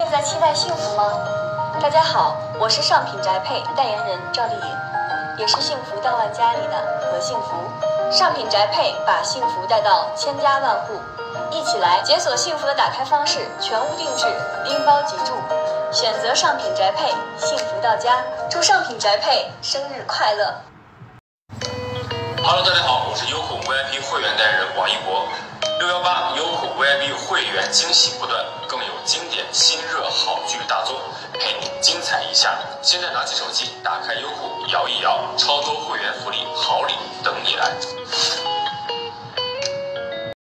正在期待幸福吗？大家好，我是上品宅配代言人赵丽颖，也是幸福到万家里的何幸福。上品宅配把幸福带到千家万户，一起来解锁幸福的打开方式，全屋定制，拎包即住。选择上品宅配，幸福到家。祝上品宅配生日快乐！Hello，大家好，我是优酷 VIP 会员代言人王一博。六幺八，优酷 VIP 会员惊喜不断，更有经典新，精彩一下。现在拿起手机，打开优酷，摇一摇，超多会员福利好礼等你来。